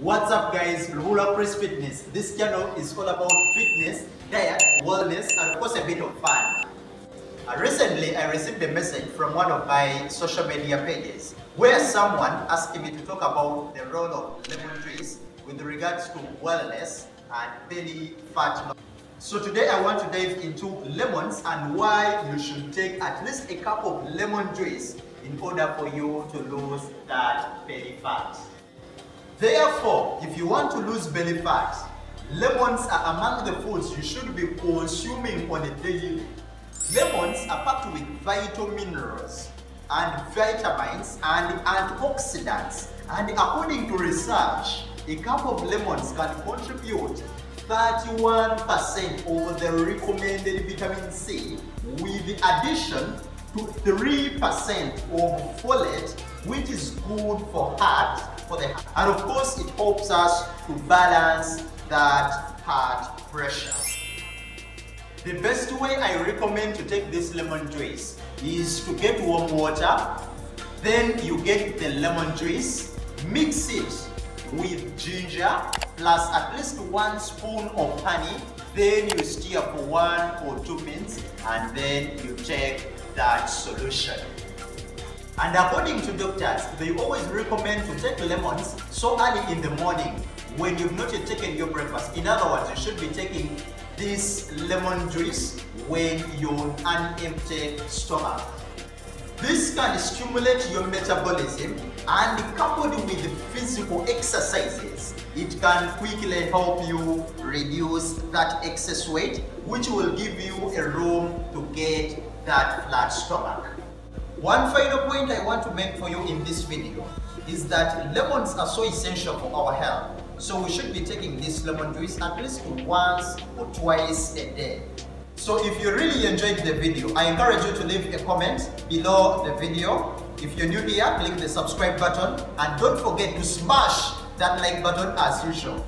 What's up guys, Lubuulwa Chris Fitness. This channel is all about fitness, diet, wellness and of course a bit of fun. Uh, recently I received a message from one of my social media pages where someone asked me to talk about the role of lemon juice with regards to wellness and belly fat loss. So today I want to dive into lemons and why you should take at least a cup of lemon juice in order for you to lose that belly fat. Therefore, if you want to lose belly fat, lemons are among the foods you should be consuming on a daily. Lemons are packed with vital minerals and vitamins and antioxidants and according to research, a cup of lemons can contribute 31% of the recommended vitamin C with the addition to 3% of folate which is good for heart for the heart. and of course it helps us to balance that heart pressure. The best way I recommend to take this lemon juice is to get warm water, then you get the lemon juice, mix it with ginger plus at least one spoon of honey then you stir for one or two minutes and then you take that solution and according to doctors they always recommend to take lemons so early in the morning when you've not yet taken your breakfast in other words you should be taking this lemon juice when you're an empty stomach this can stimulate your metabolism and coupled with physical exercises, it can quickly help you reduce that excess weight, which will give you a room to get that flat stomach. One final point I want to make for you in this video is that lemons are so essential for our health. So we should be taking this lemon juice at least once or twice a day. So if you really enjoyed the video, I encourage you to leave a comment below the video. If you're new here, click the subscribe button and don't forget to smash that like button as usual.